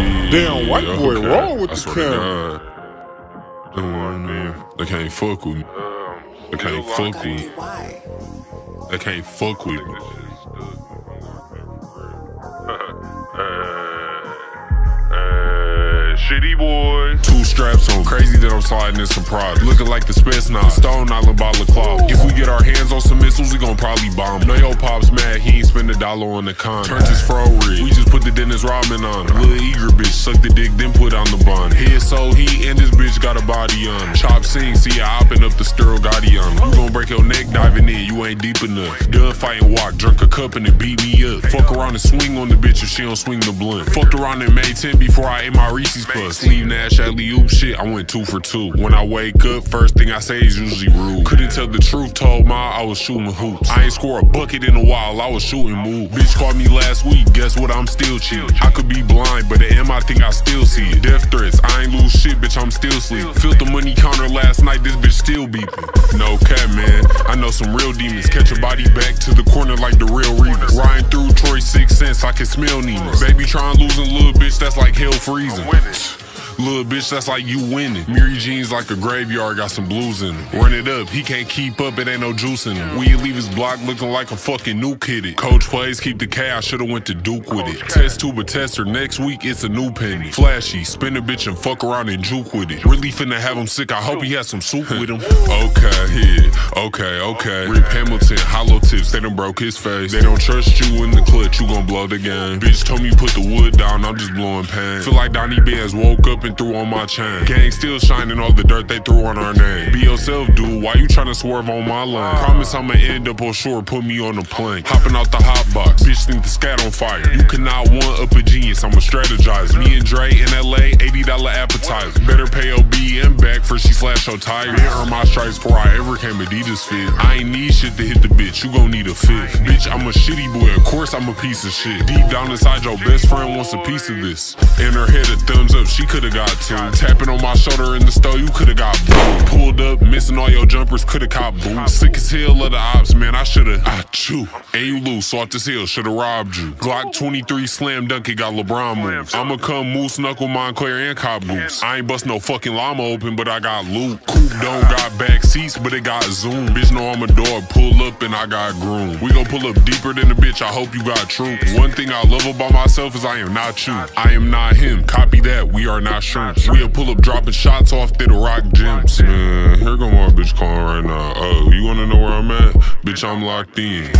Yeah, Damn, white boy okay. wrong with I the swear to camera. God. Mm, They can't fuck with me. They can't fuck with me. They can't fuck with me. Uh, shitty boy. Two straps on, crazy that I'm sliding in some product. Looking like the Spetsnaz, Stone Island bottle of cloth. If we get our hands on some missiles, we dollar on the con. His fro we just put the Dennis Rodman on. Little eager bitch, suck the dick, then put on the bun. Head so he and this bitch got a body on. Chop sing, see ya opping up the on. him. You gon' break your neck diving in, you ain't deep enough. Done fighting walk, drunk a cup and it beat me up. Fuck around and swing on the bitch if she don't swing the blunt. Fucked around and made 10 before I ate my Reese's Puffs. Steve Nash, alley oop shit, I went two for two. When I wake up, first thing I say is usually rude. Couldn't tell the truth, told my I was shooting hoops. I ain't score a bucket in a while, I was shooting move. Bitch called me last week, guess what? I'm still cheating. I could be blind, but the M I I still see it. Death threats, I ain't lose shit, bitch, I'm still sleeping. Filled the money counter last night, this bitch still beeping. No cap, man. I know some real demons. Catch a body back to the corner like the real Reavers. Riding through Troy six cents, I can smell Nemus. BabyTron losing little bitch, that's like hell freezing. Little bitch, that's like you winning. Miri jeans like a graveyard, got some blues in it. Run it up, he can't keep up, it ain't no juice in him. We leave his block looking like a fucking new it. Coach plays, keep the K, I should've went to Duke with it. Test tube a tester, next week it's a new penny. Flashy, spin a bitch and fuck around and juke with it. Really finna have him sick, I hope he has some soup with him. okay, yeah, okay, okay. Rip Hamilton, hollow tips, they done broke his face. They don't trust you in the clutch, you gon' blow the game. Bitch told me put the wood down, I'm just blowing pain. Feel like Donnie Benz woke up and threw on my chain. Gang still shining all the dirt they threw on our name. Be yourself, dude. Why you tryna swerve on my lane? Promise I'ma end up on shore, put me on the plane. Hopping out the hot box, bitch think the scat on fire. You cannot one up a genius, I'ma strategize. Me and Dre in LA, $80 appetizer. Better pay OB and back for she slash your tire. Didn't earn my stripes before I ever came Adidas fit. I ain't need shit to hit the bitch, you gon' need a fifth. Bitch, I'm a shitty boy, of course I'm a piece of shit. Deep down inside your best friend wants a piece of this. In her head a thumbs up, she could've got two. Tapping on my shoulder in the store, you could've got blue. Pulled up, missing all your jumpers, could've caught boo. Sick as hell of the ops, man, I should've. I chew. And you lose, so off this hill, should've robbed you. Glock 23 slam dunk, it got LeBron moves. I'ma come moose, knuckle, Moncler, and cop goose. I ain't bust no fucking llama open, but I got loot. Coupe don't got back seats, but it got zoom. Bitch know I'm a dog, pull up and I got groom. We gon' pull up deeper than the bitch, I hope you got troops. One thing I love about myself is I am not you. I am not him, copy that, we are not shrimps. We'll pull up dropping shots off through the rock gyms. Man, here go my bitch calling right now. Oh, you wanna know where I'm at? Bitch, I'm locked in.